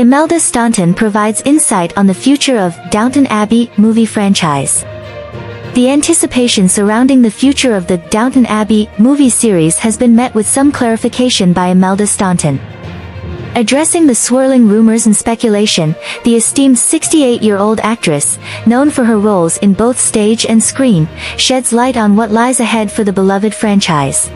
Imelda Staunton provides insight on the future of Downton Abbey movie franchise. The anticipation surrounding the future of the Downton Abbey movie series has been met with some clarification by Imelda Staunton. Addressing the swirling rumors and speculation, the esteemed 68-year-old actress, known for her roles in both stage and screen, sheds light on what lies ahead for the beloved franchise.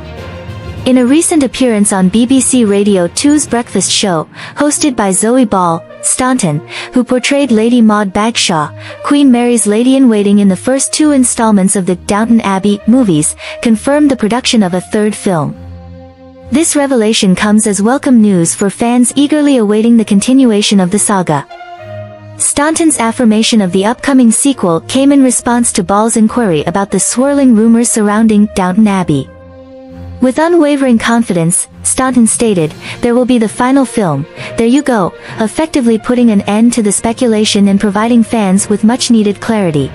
In a recent appearance on BBC Radio 2's Breakfast Show, hosted by Zoe Ball, Staunton, who portrayed Lady Maud Bagshaw, Queen Mary's lady-in-waiting in the first two installments of the Downton Abbey movies, confirmed the production of a third film. This revelation comes as welcome news for fans eagerly awaiting the continuation of the saga. Staunton's affirmation of the upcoming sequel came in response to Ball's inquiry about the swirling rumors surrounding Downton Abbey. With unwavering confidence, Staunton stated, there will be the final film, there you go, effectively putting an end to the speculation and providing fans with much-needed clarity.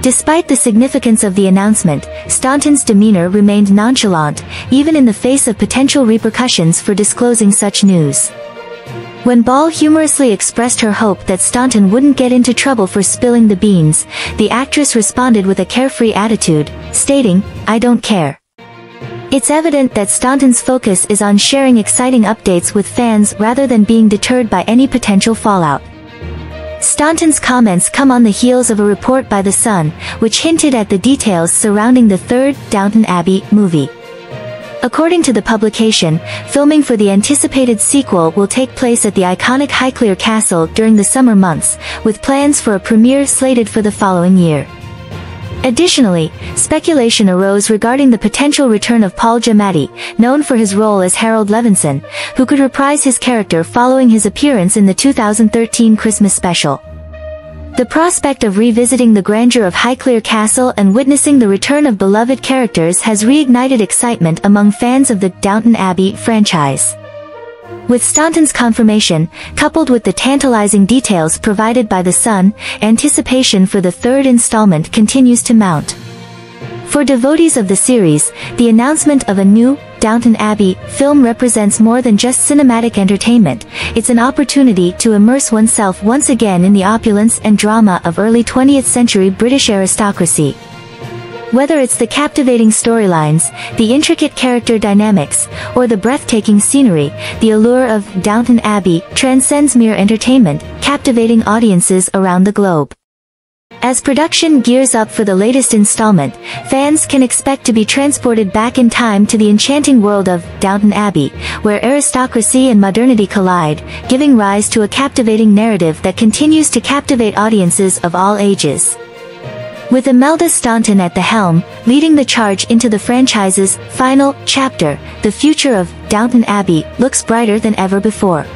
Despite the significance of the announcement, Staunton's demeanor remained nonchalant, even in the face of potential repercussions for disclosing such news. When Ball humorously expressed her hope that Staunton wouldn't get into trouble for spilling the beans, the actress responded with a carefree attitude, stating, I don't care. It's evident that Staunton's focus is on sharing exciting updates with fans rather than being deterred by any potential fallout. Staunton's comments come on the heels of a report by The Sun, which hinted at the details surrounding the third Downton Abbey movie. According to the publication, filming for the anticipated sequel will take place at the iconic Highclere Castle during the summer months, with plans for a premiere slated for the following year. Additionally, speculation arose regarding the potential return of Paul Giamatti, known for his role as Harold Levinson, who could reprise his character following his appearance in the 2013 Christmas special. The prospect of revisiting the grandeur of Highclere Castle and witnessing the return of beloved characters has reignited excitement among fans of the Downton Abbey franchise. With Staunton's confirmation, coupled with the tantalizing details provided by The Sun, anticipation for the third installment continues to mount. For devotees of the series, the announcement of a new, Downton Abbey, film represents more than just cinematic entertainment, it's an opportunity to immerse oneself once again in the opulence and drama of early 20th century British aristocracy. Whether it's the captivating storylines, the intricate character dynamics, or the breathtaking scenery, the allure of Downton Abbey transcends mere entertainment, captivating audiences around the globe. As production gears up for the latest installment, fans can expect to be transported back in time to the enchanting world of Downton Abbey, where aristocracy and modernity collide, giving rise to a captivating narrative that continues to captivate audiences of all ages. With Imelda Staunton at the helm, leading the charge into the franchise's final chapter, the future of Downton Abbey looks brighter than ever before.